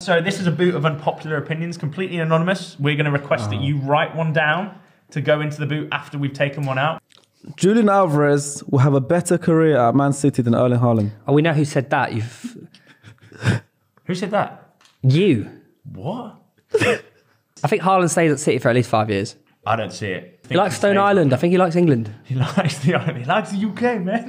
So this is a boot of unpopular opinions, completely anonymous. We're going to request that oh. you write one down to go into the boot after we've taken one out. Julian Alvarez will have a better career at Man City than Erling Haaland. Oh, we know who said that. You've Who said that? you. What? I think Haaland stays at City for at least five years. I don't see it. He likes Stone Island. I think he likes England. He likes the he likes the UK, man.